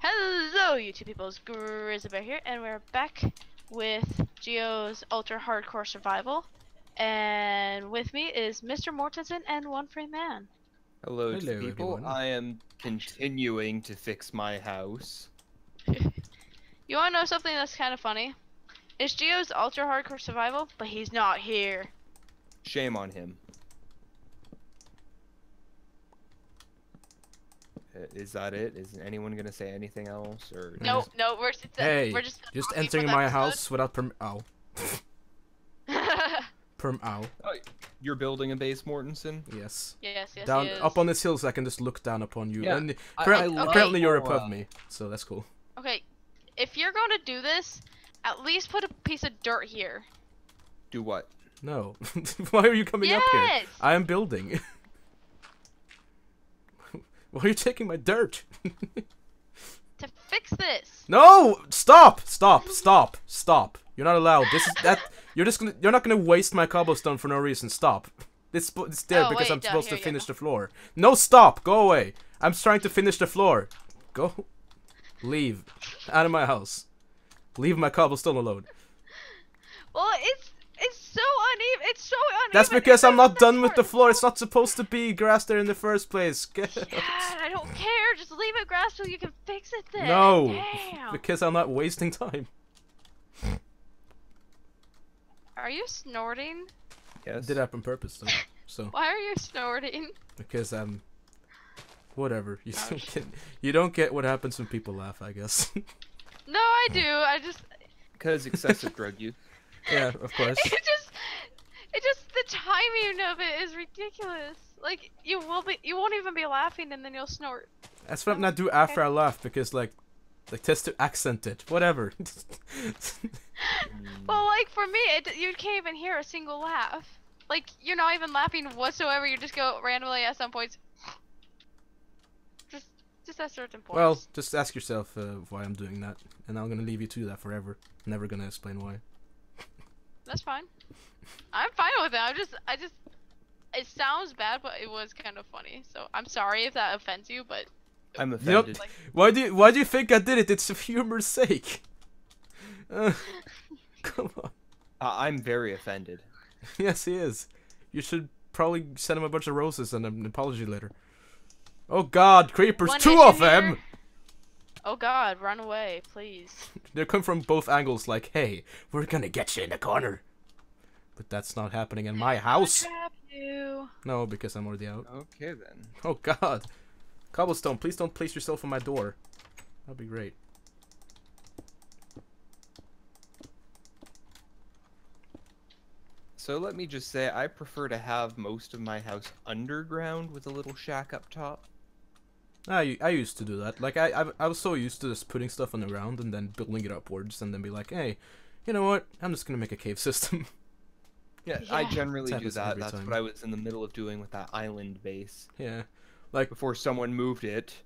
Hello, YouTube peoples. Grizzlybear here, and we're back with Geo's Ultra Hardcore Survival. And with me is Mr. Mortensen and One Free Man. Hello, Hello, people. everyone. I am continuing to fix my house. You want to know something that's kind of funny? It's Geo's Ultra Hardcore Survival, but he's not here. Shame on him. Is that it? Is anyone gonna say anything else, or No, no, we're it's, Hey, we're just just entering my the house without perm. Ow. Perm. Ow. you're building a base, Mortensen? Yes. yes, yes, down he is. up on this hill, so I can just look down upon you. Yeah, and I- I like apparently you're above uh, me, so that's cool. Okay, if you're going to do this, at least put a piece of dirt here. Do what? No. Why are you coming up here? I am building. Why are you taking my dirt? To fix this. no! Stop! Stop! Stop! Stop! You're not allowed. This is that. You're just gonna. You're not gonna waste my cobblestone for no reason. Stop. This it's there Oh, because wait, I'm supposed to finish the floor. No, stop! Go away. I'm trying to finish the floor. Go. Leave. Out of my house. Leave my cobblestone alone. Well, it's it's so uneven. It's so uneven. That's because I'm not done with the floor. It's not supposed to be grass there in the first place. Get out. God, I don't care. Just leave it grass so you can fix it then. No, Damn. because I'm not wasting time. Are you snorting? Yes. Did that on purpose though. So Why are you snorting? because I'm whatever. You Ouch. don't get you don't get what happens when people laugh. I guess. No, I do. I just Because excessive drug use. yeah, of course. it just it just the timing of it is ridiculous. Like you will be you won't even be laughing and then you'll snort. That's what I'm not do after I laugh because like like test to accent it. Whatever. Well, like for me, it, you can't even hear a single laugh. Like you're not even laughing whatsoever. You just go randomly at some points. Just just at certain points. well, just ask yourself uh, why I'm doing that, and I'm gonna leave you to that forever. Never gonna explain why. That's fine. I'm fine with it. I'm just, I just, it sounds bad, but it was kind of funny. So I'm sorry if that offends you, but I'm Yep. offended. like, Why do you, why do you think I did it? It's for humor's sake. Uh, come on. Uh, I'm very offended. Yes, he is. You should probably send him a bunch of roses and an apology letter. Oh God, creepers! One Two issue of them. here. oh God, run away, please. They come from both angles. Like, hey, we're gonna get you in the corner. But that's not happening in my house. No, because I'm already out. Okay then. Oh God, cobblestone! Please don't place yourself on my door. That'd be great. So let me just say, I prefer to have most of my house underground with a little shack up top. I I used to do that. Like I, I I was so used to just putting stuff on the ground and then building it upwards and then be like, hey, you know what? I'm just gonna make a cave system. Yeah, I generally do that. That's time. what I was in the middle of doing with that island base yeah, like before someone moved it.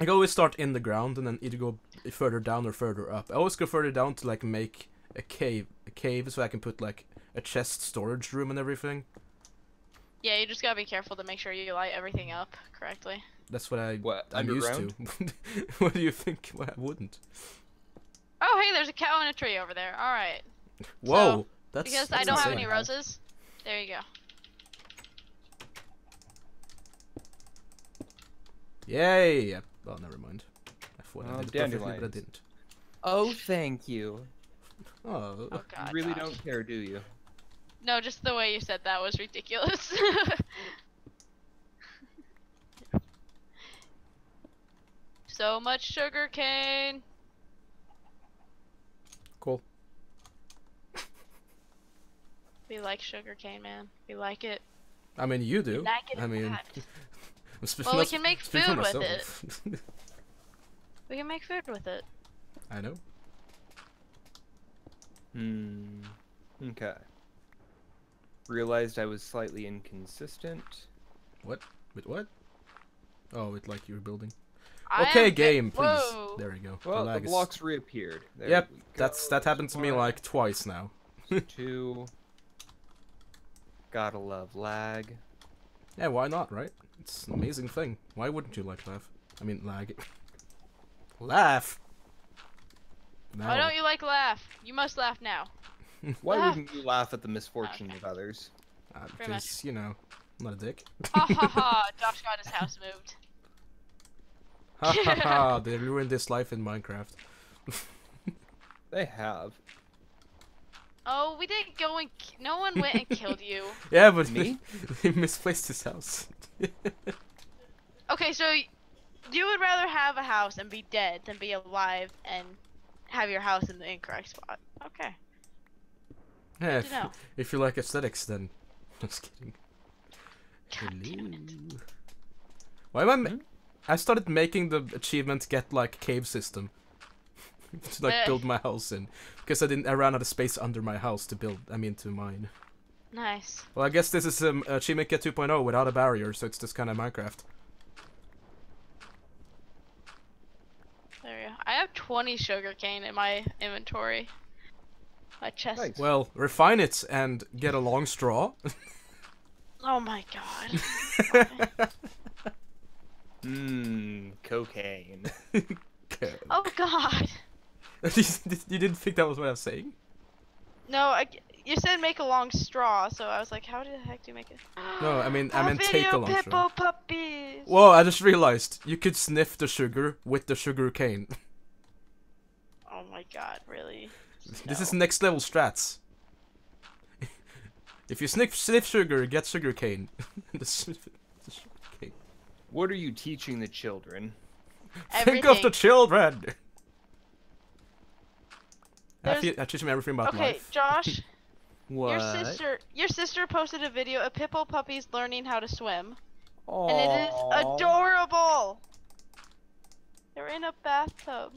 I always start in the ground and then either go further down or further up. I always go further down to like make a cave, a cave, so I can put like a chest storage room and everything. Yeah, you just gotta be careful to make sure you light everything up correctly. That's what I What, I'm used to. what do you think? Why I wouldn't? Oh, hey, there's a cow in a tree over there. All right. Whoa, that's Because I don't have any roses. There you go. Yay! I- Oh, never mind. I thought I Oh, did it perfectly, but I didn't. Oh, thank you. Oh, Oh God. you really gosh. don't care, do you? No, just the way you said that was ridiculous. so much sugar cane. cool. We like sugarcane, man. We like it. I mean, you do. like it I a mean. I'm sp- Well, we can make food with it. We can make food with it. I know. Hmm. Okay. Realized I was slightly inconsistent. What? With what? Oh, with like you were building. I Okay, game, please. Whoa. There we go. Well, the lag is- blocks reappeared. There Yep, that's that happened to me like twice now. two. Gotta love lag. Yeah, why not, right? It's an amazing thing. Why wouldn't you like laugh? I mean, lag. Laugh. No. Why don't you like laugh? You must laugh now. Why Laugh. wouldn't you laugh at the misfortune Okay. of others? Uh, Pretty much. because, you know, I'm not a dick. Ha ha ha! Josh got his house moved. ha ha ha! They ruined this life in Minecraft. They have. Oh, we didn't go and. K- no one went and killed you. Yeah, but Me? they misplaced his house. Okay, so you would rather have a house and be dead than be alive and have your house in the incorrect spot. Okay. yeah, if, if you like aesthetics, then. Just kidding. God damn it. Why am I? Ma- Hmm? I started making the achievement get like cave system to like build my house in because I didn't. I ran out of space under my house to build. I mean to mine. Nice. Well, I guess this is um, achievement get 2.0 without a barrier, so it's just kind of Minecraft. There you go. I have 20 sugarcane in my inventory. My chest. Nice. Well, refine it and get a long straw. Oh my god. Mmm, cocaine. Okay. Oh god. you didn't think that was what I was saying? No, I, you said make a long straw, so I was like, how the heck do you make it? No, I mean- I meant take a long straw. Pippo puppies. Whoa, I just realized you could sniff the sugar with the sugar cane. Oh my god, really? This is next level strats. if you sniff sniff sugar, get sugar cane. the the sugar cane. what are you teaching the children? Think of the children. I, There's- feel, I teach them everything about Okay, life. Josh, What? your sister, your sister posted a video of Pippo puppies learning how to swim, Aww. and it is adorable. They're in a bathtub.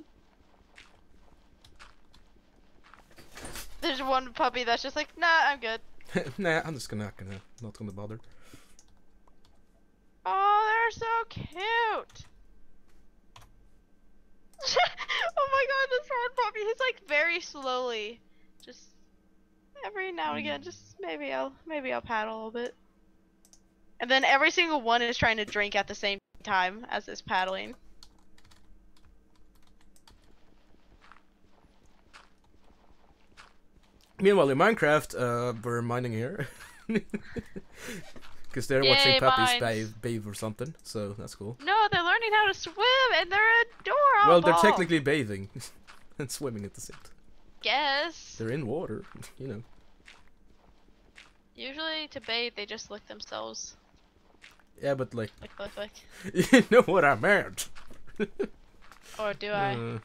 There's one puppy that's just like, nah, I'm good. nah, I'm just gonna, not gonna not gonna bother. Oh, they're so cute. oh my god, this one puppy, he's like very slowly, just every now and again, just maybe I'll maybe I'll paddle a little bit, and then every single one is trying to drink at the same time as it's paddling. Meanwhile, in Minecraft, uh, we're mining here. Because they're watching puppies bathe, bathe or something, so that's cool. No, they're learning how to swim, and they're adorable. Well, they're technically bathing and swimming at the same time. Guess. They're in water, you know. Usually to bathe, they just lick themselves. Yeah, but like, Lick, lick, lick. you know what I meant. Or do I? Uh,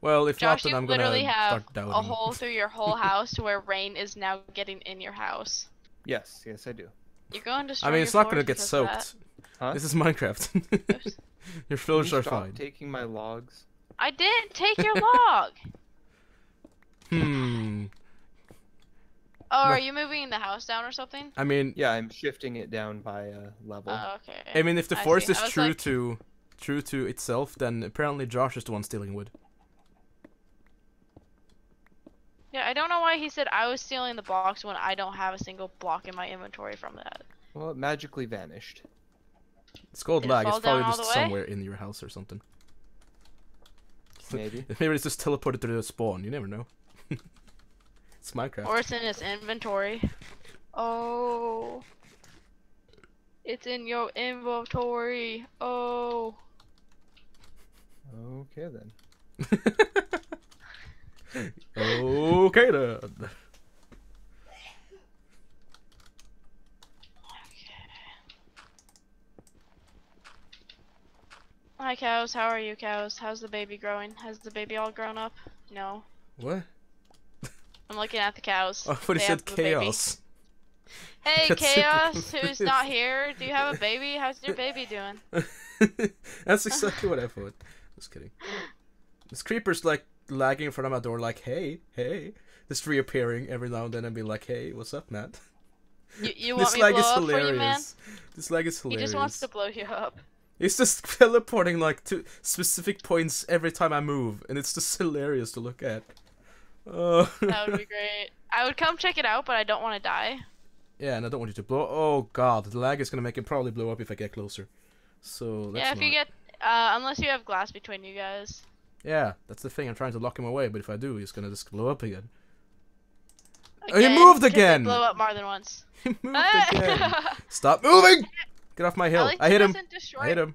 well, if Josh, not, then I'm gonna literally have start doubting. a hole through your whole house to where rain is now getting in your house. Yes, yes, I do. You're going to I mean, it's not gonna get because of that. soaked. Huh? This is Minecraft. Your Can floors you are stop fine. taking my logs? I didn't take your log. Hmm. Oh, are you moving the house down or something? I mean, Yeah, I'm shifting it down by a level. Oh, okay. I mean, if the forest is true like- to true to itself, then apparently Josh is the one stealing wood. Yeah, I don't know why he said I was stealing the blocks when I don't have a single block in my inventory from that. well, it magically vanished. It's called Did it lag. It's probably just somewhere in your house or something. Maybe. Maybe it's just teleported to the spawn. You never know. it's Minecraft. Or it's in his inventory. Oh. It's in your inventory. Oh. Okay then. okay then. Hi cows, how are you cows? How's the baby growing? Has the baby all grown up? No. What? I'm looking at the cows. Oh, but he said have a baby. chaos. Hey chaos, who's not here? Do you have a baby? How's your baby doing? That's exactly what I thought. Just kidding. This creeper's like lagging in front of my door, like, hey, hey. Just reappearing every now and then and be like, hey, what's up, man? You, you want this me to lag blow is up for hilarious. you, man? This lag is hilarious. He just wants to blow you up. It's just teleporting like to specific points every time I move, and it's just hilarious to look at. Oh. That would be great. I would come check it out, but I don't want to die. yeah, and I don't want you to blow. Oh god, the lag is gonna make it probably blow up if I get closer. So that's yeah, if you get, uh, unless you have glass between you guys. Yeah, that's the thing. I'm trying to lock him away, but if I do, he's gonna just blow up again. Oh, he Again, moved 'cause they again! Blow up more than once. He moved again. Stop moving! Get off my hill. At least I hit him. Destroy... I hit him.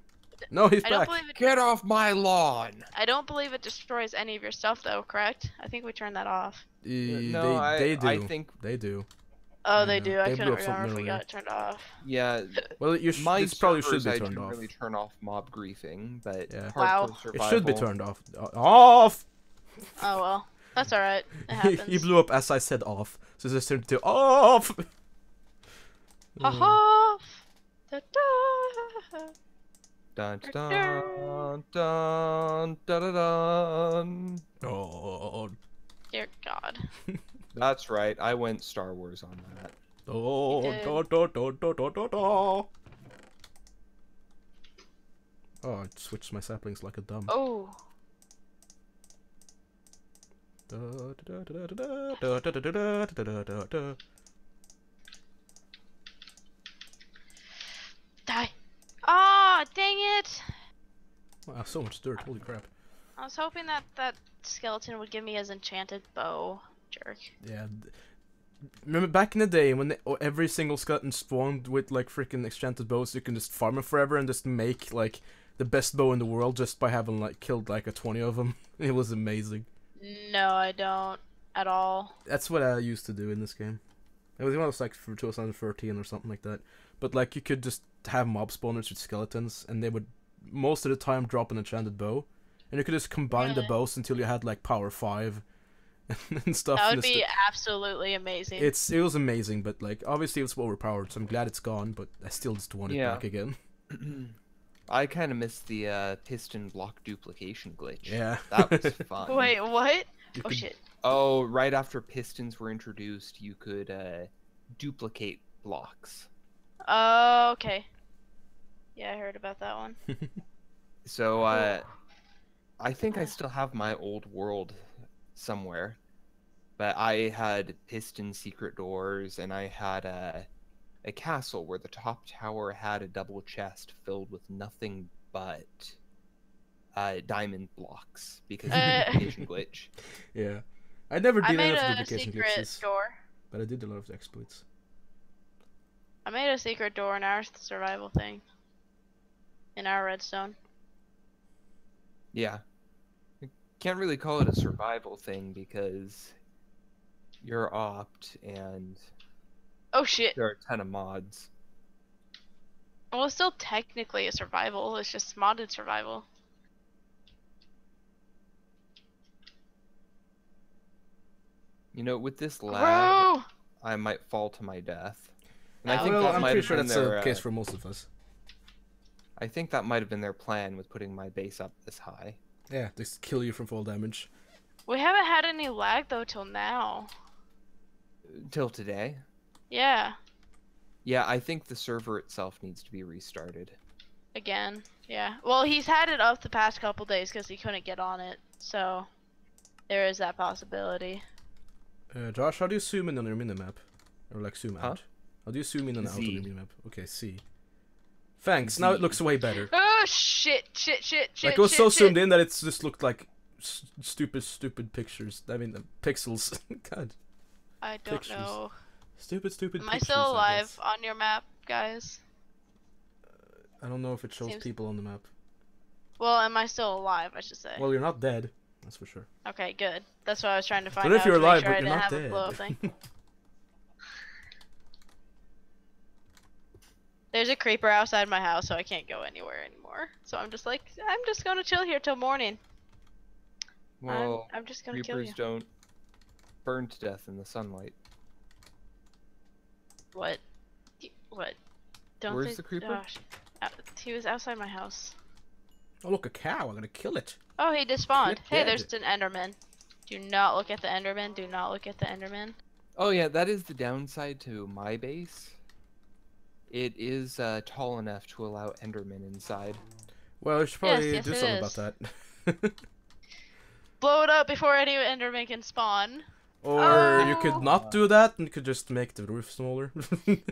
No, he's I don't back. believe it. Get off my lawn! I don't believe it destroys any of your stuff, though. Correct? I think we turned that off. Uh, no, they, I, they do. I think They do. Oh, they mm-hmm. do. I They blew couldn't remember if we got it turned off. yeah. Well, you sh- My this probably should servers, be I turned didn't off. really turn off mob griefing, but Yeah. Wow. hardcore It should be turned off. Off! Oh well, that's all right. It he, happens. he blew up as I said off. So it just turned to off! Ha ha. Da, da. Dun dun dun dun dun dun. Oh, oh, oh, oh, Dear God. That's right. I went Star Wars on that. Oh, do, do, do, do, do, do, do. oh I switched my saplings like a dumb. Oh. Die. Oh, dang it! Wow, so much dirt. Holy crap. I was hoping that that skeleton would give me his enchanted bow. Jerk. Yeah. Remember back in the day when they, every single skeleton spawned with like freaking enchanted bows, you can just farm it forever and just make like the best bow in the world just by having like killed like a 20 of them. It was amazing. No, I don't at all. That's what I used to do in this game. It was when it was like for 2013 or something like that. But like you could just have mob spawners with skeletons, and they would most of the time drop an enchanted bow, and you could just combine the bows until you had like power five and stuff. That would just- be absolutely amazing. It's it was amazing, but like obviously it's overpowered, so I'm glad it's gone. But I still just want it Yeah. back again. I kind of missed the uh, piston block duplication glitch. Yeah. That was fun. Wait, what? You Oh could- shit. Oh, right after pistons were introduced, you could uh, duplicate blocks. Oh, okay. Yeah, I heard about that one. So uh, I think I still have my old world somewhere, but I had piston secret doors, and I had a a castle where the top tower had a double chest filled with nothing but uh, diamond blocks because of the Uh. duplication glitch. Yeah. I never I did made enough a duplication secret glitches, door. but I did a lot of the exploits. I made a secret door in our survival thing. In our redstone. Yeah. You can't really call it a survival thing because you're opt and Oh shit. there are a ton of mods. Well, it's still technically a survival. It's just modded survival. You know, with this lag, Bro! I might fall to my death. And I think well, that I'm might pretty have sure been that's their, the case uh, for most of us. I think that might have been their plan with putting my base up this high. Yeah, just kill you from fall damage. We haven't had any lag though till now. Till today. Yeah, Yeah, I think the server itself needs to be restarted. again. Yeah. Well, he's had it up the past couple days because he couldn't get on it. So, there is that possibility. Uh, Josh, how do you zoom in on your minimap? Or like zoom Huh? out? How do you zoom in and out on Z. your minimap? Okay, C. Thanks, now it looks way better. Oh shit! Shit! Shit! Shit! like it was shit, so shit. zoomed in that it's just looked like s- stupid, stupid pictures. I mean, uh, pixels. God, I don't pictures. know. stupid, stupid. Am I pictures, still alive guess. on your map, guys? I don't know if it shows Seems- people on the map. Well, am I still alive? I should say. Well, you're not dead. That's for sure. okay, good. That's what I was trying to find out. But if you're alive, sure but I you're didn't have a blow thing. dead. There's a creeper outside my house, so I can't go anywhere anymore. So I'm just like, I'm just gonna chill here till morning. Well, I'm, I'm just gonna kill creepers you. don't burn to death in the sunlight. What? What? Don't Where's think- the creeper? Gosh. Uh, he was outside my house. oh look, a cow! I'm gonna kill it. Oh, he despawned. Click Hey, dead. there's an Enderman. Do not look at the Enderman. Do not look at the Enderman. Oh yeah, that is the downside to my base. It is uh, tall enough to allow Endermen inside. Well, you should probably yes, do something is. about that. Blow it up before any Enderman can spawn. Or oh. you could Oh. not do that, and you could just make the roof smaller.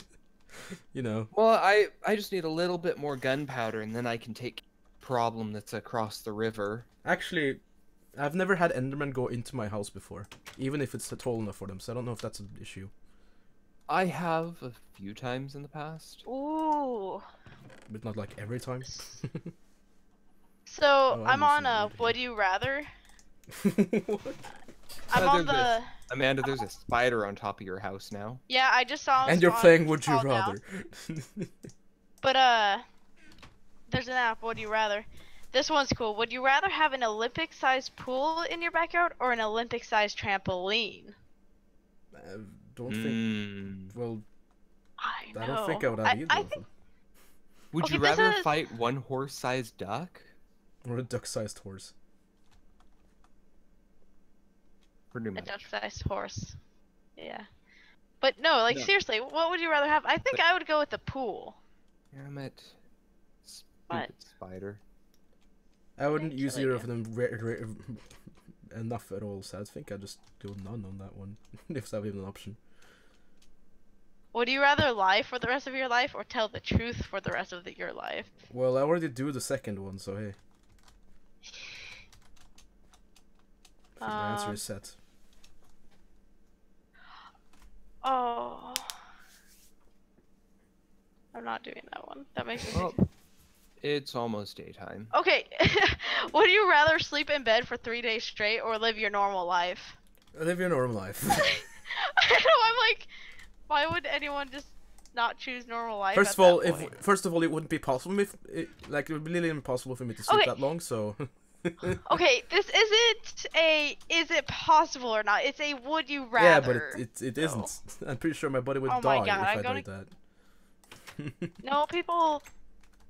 you know. Well, I I just need a little bit more gunpowder, and then I can take problem that's across the river. Actually, I've never had Enderman go into my house before, even if it's tall enough for them. So I don't know if that's an issue. I have a few times in the past. Ooh. But not like every time. So Oh, I I'm on a weird would you rather. what? I'm on there's the Amanda, there's a spider on top of your house now. yeah. I just saw. And you're playing Would You fall. Rather. But uh, there's an app. Would you rather? This one's cool. Would you rather have an Olympic-sized pool in your backyard or an Olympic-sized trampoline? I don't think. Mm. Well, I know. I don't think I would have either I think. Would Okay, you rather is- fight one horse-sized duck Or a duck-sized horse. Pretty a much. duck-sized horse. Yeah. But no, like No. seriously, what would you rather have? I think I would go with the pool. Damn it. Stupid What? spider. I wouldn't Thank use either Lydia. of them ra- ra- enough at all, so I think I'd just go none on that one, if that even an option. Would you rather lie for the rest of your life or tell the truth for the rest of the, your life? Well, I already do the second one, so hey. I think my answer Um, is set. Oh. I'm not doing that one. That makes me Well, it's almost daytime. Okay. Would you rather sleep in bed for three days straight or live your normal life? Live your normal life. I know. I'm like, why would anyone just not choose normal life? first at of all, that if first of all, it wouldn't be possible if it, like it would be really impossible for me to sleep Okay. that long. So. Okay, this isn't a is it possible or not. It's a would you rather. yeah, but it it, it though. isn't. I'm pretty sure my body would Oh my die God, if I'm I gonna- did that. No, people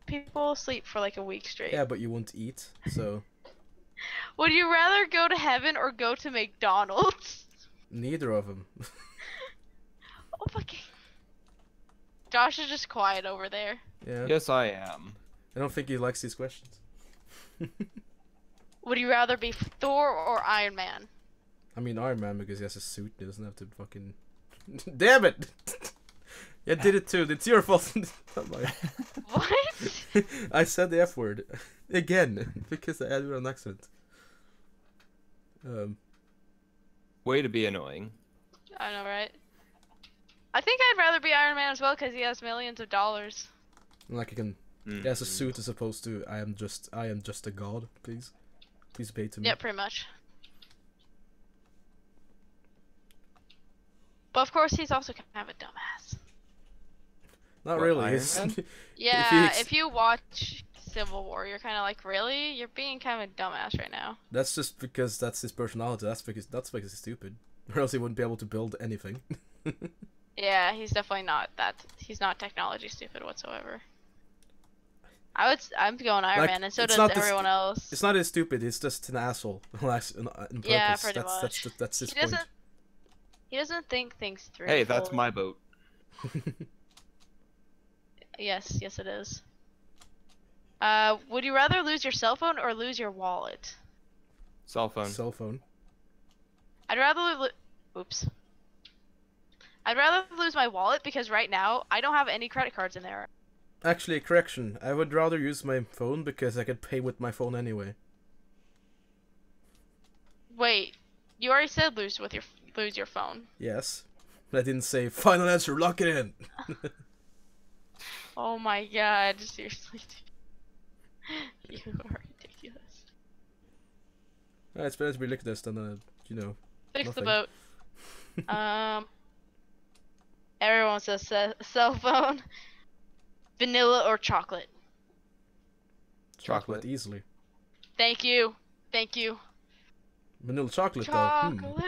people sleep for like a week straight. yeah, but you won't eat, so Would you rather go to heaven or go to McDonald's? neither of them. Oh fucking. Josh is just quiet over there. yeah. Yes, I am. I don't think he likes these questions. Would you rather be Thor or Iron Man? I mean Iron Man because he has a suit. He doesn't have to fucking. Damn it! yeah, I did it too. It's your fault. Not mine. What? I said the F word again because I added an accent. Um, Way to be annoying. I know, right? I think I'd rather be Iron Man as well because he has millions of dollars. like I can. He has a Mhm. suit as opposed to I am just I am just a god. Please, please pay to me. Yeah, pretty much. But of course, he's also kind of a dumbass. Not What, really. Iron Man? Yeah, ex- if you watch Civil War, you're kind of like, really? You're being kind of a dumbass right now. that's just because that's his personality. That's because that's because he's stupid. Or else he wouldn't be able to build anything. Yeah, he's definitely not that. He's not technology stupid whatsoever. I would. s- I'm going Iron Like, Man, and so does not the everyone else. It's not as stupid. He's just an asshole. Like, on- on purpose. Yeah, pretty that's, That's much. the- that's his he point. doesn't. He doesn't think things through. Hey, that's fully. my boat. Yes, yes, it is. Uh, would you rather lose your cell phone or lose your wallet? Cell phone. Cell phone. I'd rather lo- oops. I'd rather lose my wallet because right now I don't have any credit cards in there. Actually, a correction. I would rather use my phone because I could pay with my phone anyway. Wait, you already said lose with your lose your phone. Yes. But I didn't say final answer. Lock it in. Oh my god, seriously. dude. you are ridiculous. Uh, it's better to be like this than uh, you know. Fix the Nothing. boat. um. Everyone says cell phone. Vanilla or chocolate? Chocolate Chocolate. easily. Thank you. Thank you. Vanilla chocolate, Chocolate. though. Hmm.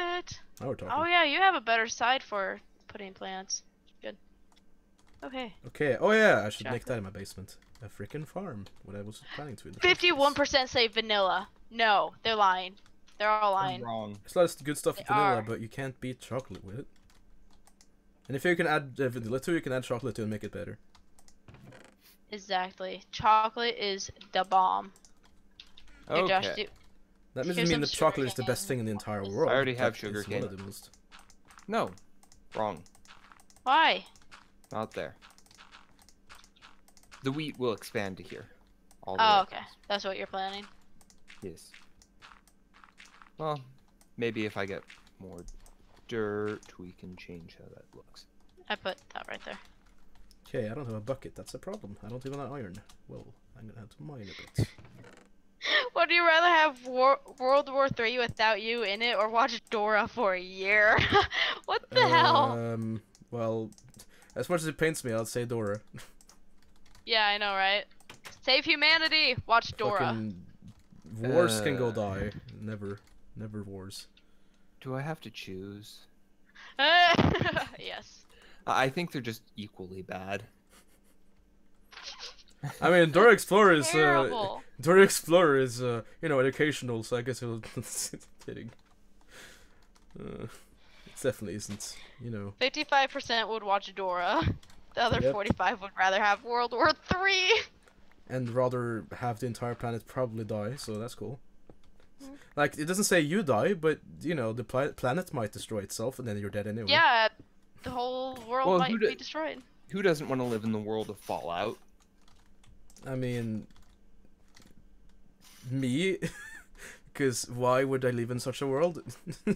Now we're talking. Oh yeah, you have a better side for putting plants. Good. Okay. Okay. Oh yeah, I should make that in my basement. A freaking farm. What I was planning to. in the first place. Fifty-one percent say vanilla. No, they're lying. They're all I'm lying. wrong. There's a lot of good stuff They with vanilla, are. but you can't beat chocolate with it. And if you can add uh, vanilla to, it, you can add chocolate to and make it better. Exactly. Chocolate is the bomb. Here, Okay. Josh, do- That doesn't Here's mean some that chocolate is the best thing in the entire world. I already but have sugar sugarcane. One of the most. No. Wrong. Why? Not there. The wheat will expand to here. All the Oh, way okay. That's what you're planning. Yes. Well, maybe if I get more dirt, we can change how that looks. I put that right there. Okay, I don't have a bucket. That's a problem. I don't even have iron. Well, I'm gonna have to mine a bit. Would you rather have War- World War Three without you in it, or watch Dora for a year? what the hell? Um. Well, as much as it pains me, I'd say Dora. Yeah, I know, right? Save humanity. Watch Dora. Fucking wars can go Uh. die. Never, never wars. Do I have to choose? yes. I I think they're just equally bad. I mean, Dora Explorer is uh, Dora Explorer is uh, you know educational, so I guess it was kidding. Uh, it definitely isn't. You know. Fifty-five percent would watch Dora. The other Yep. forty-five would rather have World War Three. and rather have the entire planet probably die, so that's cool. Mm. Like it doesn't say you die, but you know the pla- planet might destroy itself, and then you're dead anyway. Yeah, the whole world Well, might who be destroyed. Who doesn't want to live in the world of Fallout? I mean, me, because why would I live in such a world?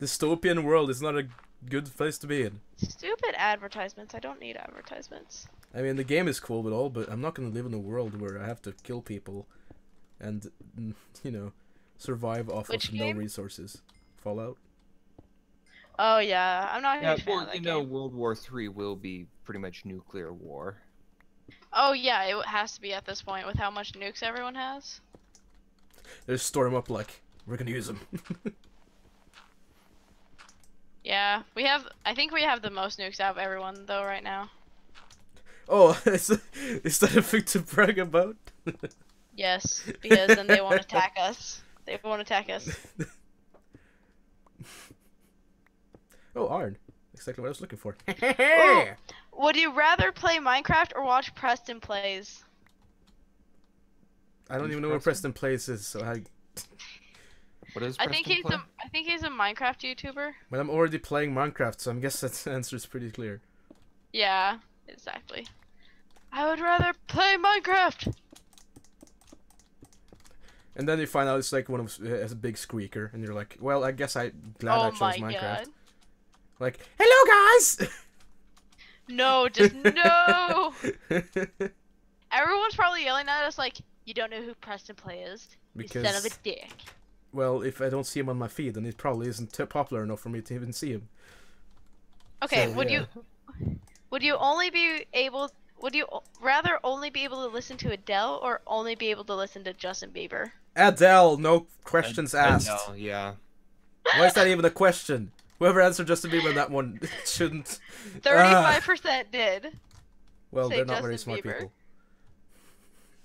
Dystopian world is not a good place to be in. Stupid advertisements. I don't need advertisements. I mean, the game is cool and all, but I'm not gonna live in a world where I have to kill people, and you know, survive off Which of game? no resources. Fallout. Oh yeah, I'm not a Yeah, huge fan well, of that you know, game. World War Three will be pretty much nuclear war. Oh yeah, it has to be at this point with how much nukes everyone has. They just them up like we're gonna use them. Yeah, we have. I think we have the most nukes out of everyone though right now. oh, is, is that a thing to brag about? Yes, because then they won't attack us. They won't attack us. Oh, iron. Exactly what I was looking for. Oh. Would you rather play Minecraft or watch PrestonPlayz? I don't Who's even know where Preston? Plays is, so I. What is? I think Preston he's play? a. I think he's a Minecraft YouTuber. But I'm already playing Minecraft, so I guess that answer is pretty clear. Yeah, exactly. I would rather play Minecraft. And then you find out it's like one of it has a big squeaker, and you're like, well, I guess I glad oh I oh chose my Minecraft. god. Like, hello guys. No, just no. Everyone's probably yelling at us like, "You don't know who Preston Play is, you son of a dick." well, if I don't see him on my feed, then he probably isn't t- popular enough for me to even see him. Okay, So, would yeah. you would you only be able would you rather only be able to listen to Adele or only be able to listen to Justin Bieber? Adele, no questions I asked. know, yeah. Why is that even a question? Whoever answered Justin Bieber on that one shouldn't. Thirty-five percent ah. did. Well, they're not very smart Bieber.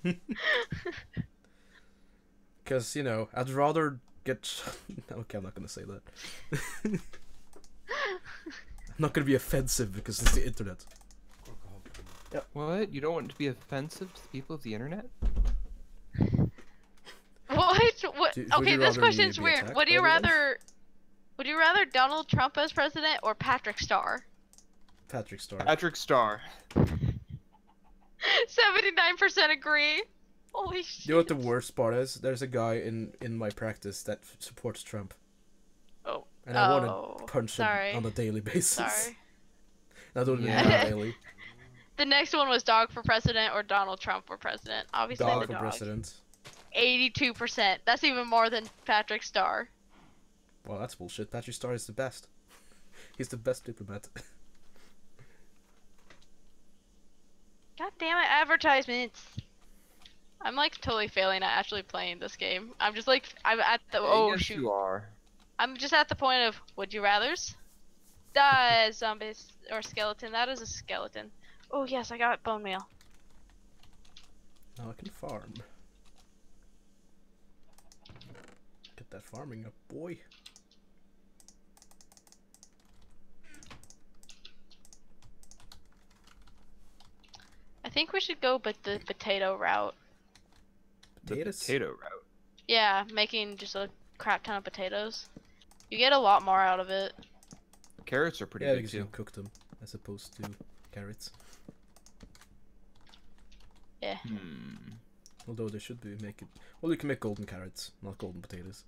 people. Because you know, I'd rather get. okay, I'm not gonna say that. I'm not gonna be offensive because it's the internet. What? You don't want to be offensive to the people of the internet? What? What? Do- okay, this rather question's weird. attacked Would by you everyone? rather would you rather Donald Trump as president or Patrick Star? Patrick Star. Patrick Star. Seventy-nine percent agree. Holy shit. You know what the worst part is? There's a guy in in my practice that supports Trump, Oh. and I want Oh, to punch sorry. him on a daily basis. Sorry. I don't even Yeah. yeah. daily. The next one was dog for president or Donald Trump for president. Obviously Dog the for dog. president. Eighty-two percent. That's even more than Patrick Star. Well, that's bullshit. Patrick Star is the best. He's the best diplomat. God damn it, advertisements. I'm like totally failing at actually playing this game. I'm just like I'm at the oh yes, shoot. you are. I'm just at the point of would you rather's? Die zombies or skeleton. That is a skeleton. Oh yes, I got bone meal. Now I can farm. Get that farming up, boy. I think we should go but the potato route. The Potatoes. potato route. Yeah, making just a crap ton of potatoes. You get a lot more out of it. Carrots are pretty yeah, good because you too. can cook them as opposed to carrots. Hmm. Although they should be make it. Well, you can make golden carrots, not golden potatoes.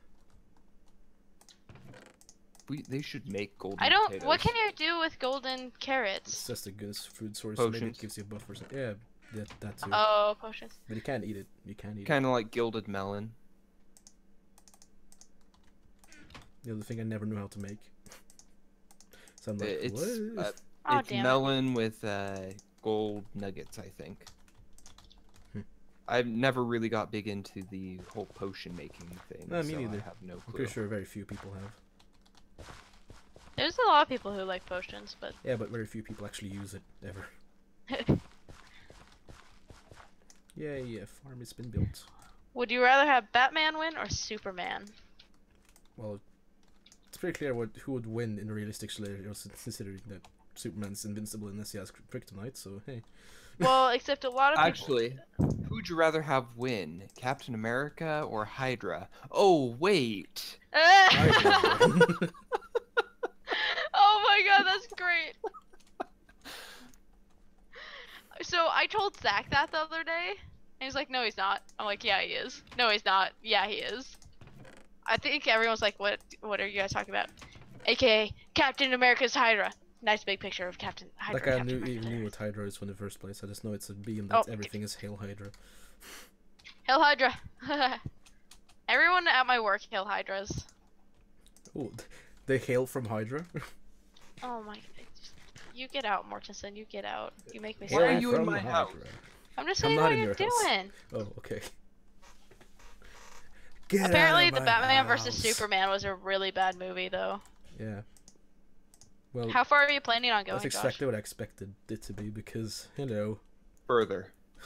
We, they should make golden I don't. potatoes. What can you do with golden carrots? It's just a good food source. Maybe it gives you a buff or something. Yeah, that that too. Oh, potions. but you can't eat it. You can't eat Kind of like gilded melon. The other thing I never knew how to make. so I'm like, it's what? uh, Oh it's damn it. melon with uh, gold nuggets, I think. Hmm. I've never really got big into the whole potion making thing. No, me so neither. I have no clue. I'm pretty sure very few people have. There's a lot of people who like potions, but Yeah, but very few people actually use it ever. Yay, yeah, farm has been built. would you rather have Batman win or Superman? Well, it's pretty clear what who would win in a realistic scenario, considering that Superman's invincible unless he has kryptonite. So hey, Well, except a lot of people. Actually, who'd you rather have win, Captain America or Hydra? Oh wait, Hydra. oh my god, that's great. So I told Zach that the other day, and he's like, "No, he's not." I'm like, "Yeah, he is." No, he's not. Yeah, he is. I think everyone's like, "What? What are you guys talking about?" AKA Captain America's Hydra. Nice big picture of Captain Hydra. like I Captain knew America. even knew what Hydra is from the first place. I just know it's a beam that Oh. everything is Hail Hydra. Hail Hydra. Everyone at my work hail Hydras. Oh, they hail from Hydra. Oh my. Just- You get out, Mortensen. You get out. You make me Why are you in my house? Hydra. I'm just I'm saying not what you're your house. doing. Oh, okay. Get Apparently, out the of my Batman versus house. Superman was a really bad movie, though. Yeah. Well, How far are you planning on going, that's Josh? exactly what I expected it to be because hello. further.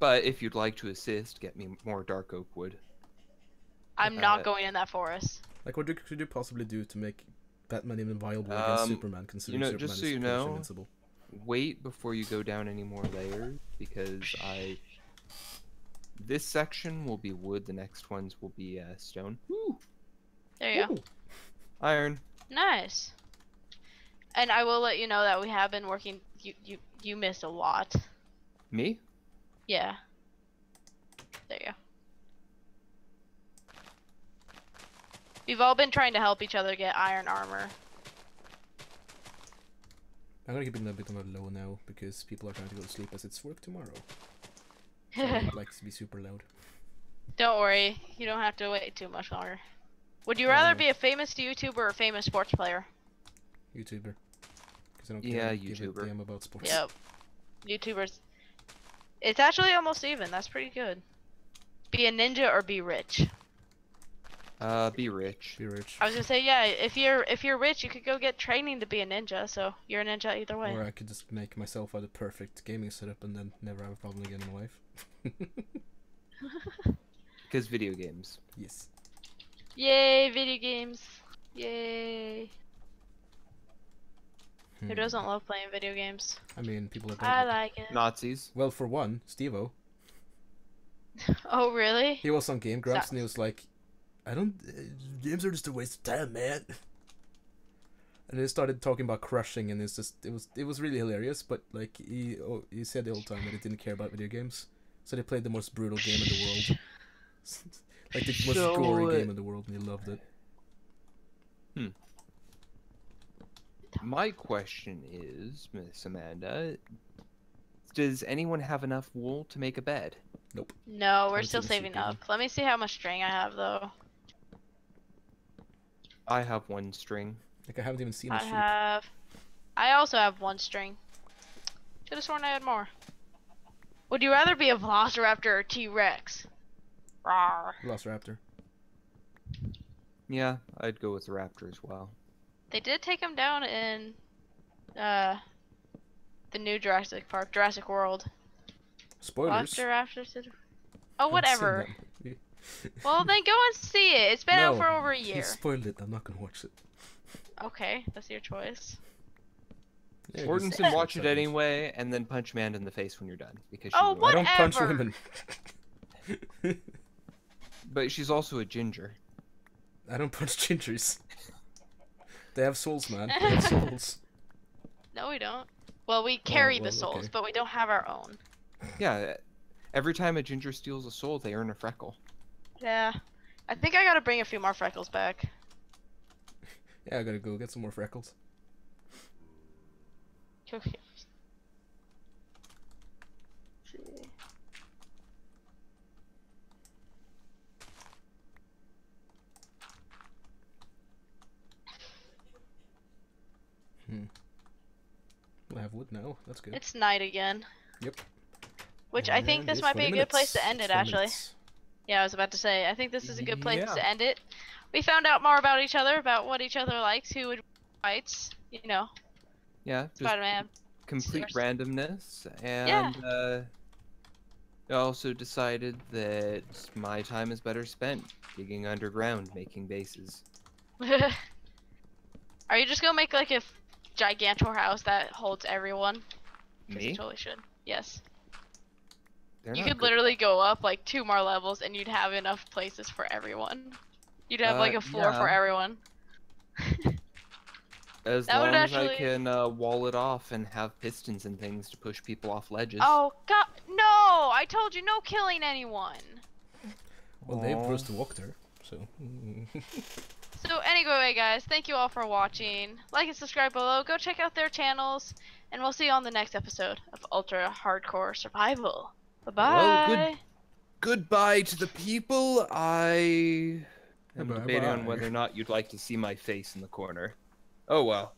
But if you'd like to assist, get me more dark oak wood. I'm not Uh, going in that forest. Like, what could you possibly do to make Batman even viable against Um, Superman? Considering know, Superman just is so you know, invincible. Wait before you go down any more layers because I. This section will be wood. The next ones will be uh, stone. Woo! There you go. Iron. Nice. And I will let you know that we have been working. You you you missed a lot. Me? Yeah. There you go. We've all been trying to help each other get iron armor. I'm gonna keep it a bit on the low now because people are trying to go to sleep as it's work tomorrow. So I would like to be super loud. don't worry, you don't have to wait too much longer. Would you rather be a famous YouTuber or a famous sports player? YouTuber. Because I don't Yeah, care, give a YouTuber. damn about sports. Yep. YouTubers. It's actually almost even. That's pretty good. Be a ninja or be rich. Uh, be rich. Be rich. I was gonna say yeah. If you're if you're rich, you could go get training to be a ninja. So you're a ninja either way. Or I could just make myself out a perfect gaming setup and then never have a problem again in life. Because video games. yes. Yay, video games. Yay. Who Hmm. doesn't love playing video games? I mean, people are. I like it. Nazis. Well, for one, Stevo. Oh really? He was on Game Grumps Sucks. and he was like, "I don't. Uh, games are just a waste of time, man." And they started talking about crushing, and it's just it was it was really hilarious. But like he oh, he said the whole time that he didn't care about video games, so they played the most brutal game in the world, like the most So, gory game in the world, and he loved it. Hmm. My question is, Miss Amanda, does anyone have enough wool to make a bed? Nope. No, we're still seen the sheep saving up. Let me see how much string I have though. I have one string. Like I haven't even seen a I sheep. have. I also have one string. Should have sworn I had more. Would you rather be a Velociraptor or T Rex? Rawr. Velociraptor. Yeah, I'd go with the raptor as well. They did take him down in uh the new Jurassic Park, Jurassic World. Spoilers. Velociraptors did- Oh, Haven't seen whatever. That movie. Well, then go and see it. It's been out for over a He year. spoiled it. I'm not gonna watch it. Okay, that's your choice. Yeah, Mortensen watch it anyway, and then punch Amanda in the face when you're done because she Oh, ruined I it. don't punch women. But she's also a ginger. I don't punch gingers. They have souls, man. They have souls. No, we don't. Well, we carry Oh, well, the souls, okay. but we don't have our own. Yeah, Every time a ginger steals a soul, they earn a freckle. Yeah. I think I gotta bring a few more freckles back. Yeah, I gotta go get some more freckles. Okay. see. Hmm. I have wood now. That's good. It's night again. Yep. Which I think this might be a 20 good place to end it, 20 actually. minutes. Yeah, I was about to say. I think this is a good place Yeah. to end it. We found out more about each other, about what each other likes, who would fights. You know, Yeah, just Spider-Man. complete randomness, and uh, I also decided that my time is better spent digging underground, making bases. Are you just gonna make like a gigantor house that holds everyone? 'Cause You Me? totally should. Yes. They're you could good- literally go up like two more levels and you'd have enough places for everyone. You'd have like Uh, a floor for everyone. As that would long as I can uh, wall it off and have pistons and things to push people off ledges. Oh god, no! I told you no killing anyone. Well, they Aw. chose to walk there, so. So anyway, guys, thank you all for watching. Like and subscribe below. Go check out their channels, and we'll see you on the next episode of Ultra Hardcore Survival. Bye bye. Well, good- Goodbye to the people. I am Bye-bye. debating on whether or not you'd like to see my face in the corner. Oh well.